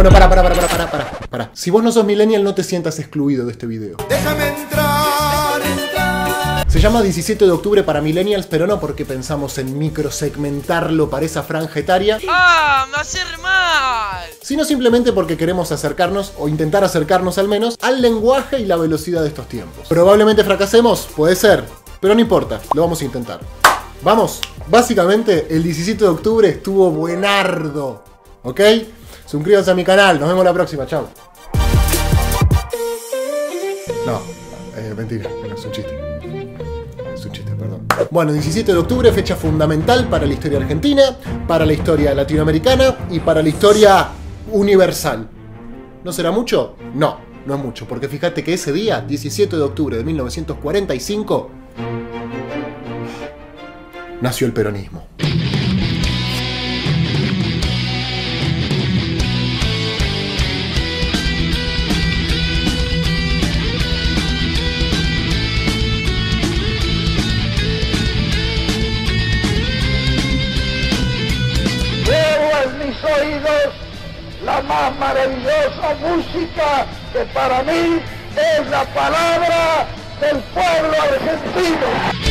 Bueno, para, para, para, para, para, para, para. Si vos no sos millennial, no te sientas excluido de este video. Déjame entrar, entrar. Se llama 17 de octubre para millennials, pero no porque pensamos en microsegmentarlo para esa franja etaria, ¡Ah! ¡Me hace mal! sino simplemente porque queremos acercarnos, o intentar acercarnos al menos, al lenguaje y la velocidad de estos tiempos. Probablemente fracasemos, puede ser, pero no importa, lo vamos a intentar. Vamos, básicamente el 17 de octubre estuvo buenardo, ¿ok? Suscríbanse a mi canal, nos vemos la próxima, chao. No, eh, mentira, no, es un chiste. Es un chiste, perdón. Bueno, 17 de octubre, fecha fundamental para la historia argentina, para la historia latinoamericana y para la historia universal. ¿No será mucho? No, no es mucho, porque fíjate que ese día, 17 de octubre de 1945, nació el peronismo. La más maravillosa música que para mí es la palabra del pueblo argentino.